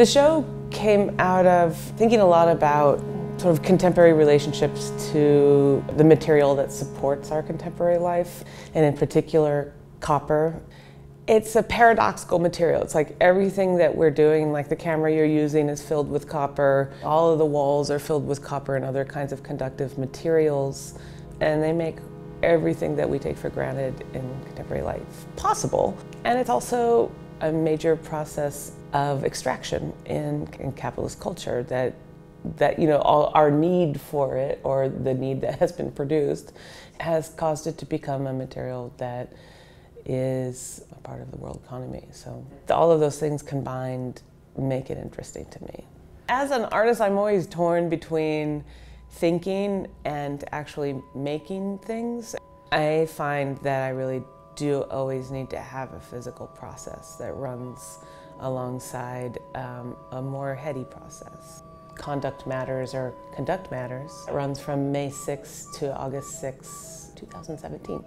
The show came out of thinking a lot about sort of contemporary relationships to the material that supports our contemporary life, and in particular, copper. It's a paradoxical material. It's like everything that we're doing, like the camera you're using is filled with copper. All of the walls are filled with copper and other kinds of conductive materials, and they make everything that we take for granted in contemporary life possible. And it's also a major process of extraction in, in capitalist culture that that you know all our need for it or the need that has been produced has caused it to become a material that is a part of the world economy. So all of those things combined make it interesting to me. As an artist, I'm always torn between thinking and actually making things. I find that I really do always need to have a physical process that runs alongside um, a more heady process. Conduct Matters or Conduct Matters runs from May 6 to August 6, 2017.